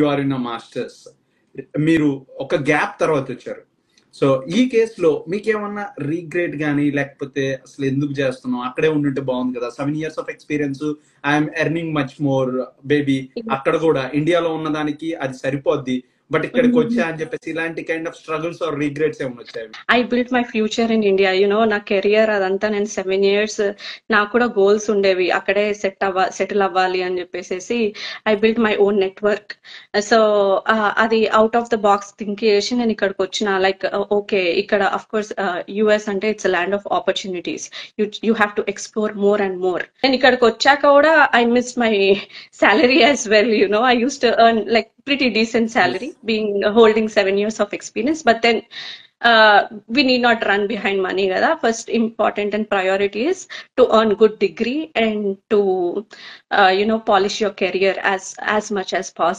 You are in masters మీరు ఒక gap తర్వాత వచ్చారు. సో ఈ కేసులో మీకేమన్నా రీగ్రేట్ కానీ లేకపోతే అసలు ఎందుకు చేస్తున్నాం అక్కడే ఉండుంటే బాగుంది కదా. Seven years of experience I'm earning much more baby అక్కడ కూడా ఇండియాలో ఉన్నదానికి అది సరిపోద్ది. బట్ ఇక్కడికి వచ్చా అని చెప్పేసి ఇలాంటి kind of struggles or regrets ఏమైనా వచ్చాయి? I build my future in India you know నా కెరియర్ అదంతా నేను సెవెన్ ఇయర్స్ నాకు కూడా గోల్స్ ఉండేవి. అక్కడే సెట్ అవ్వ సెటిల్ అవ్వాలి అని చెప్పేసి I build my own network so అది out of the box think చేసి నేను ఇక్కడికి వచ్చిన. లైక్ ఓకే ఇక్కడ అఫ్ కోర్స్ యుఎస్ అంటే it's land of opportunities you you have to explore more and more నేను ఇక్కడికి వచ్చాక కూడా I miss my salary as well you know I used to earn like pretty decent salary being holding seven years of experience. But then uh, we need not run behind money Rather, first important and priority is to earn good degree and to uh, you know polish your career as as much as possible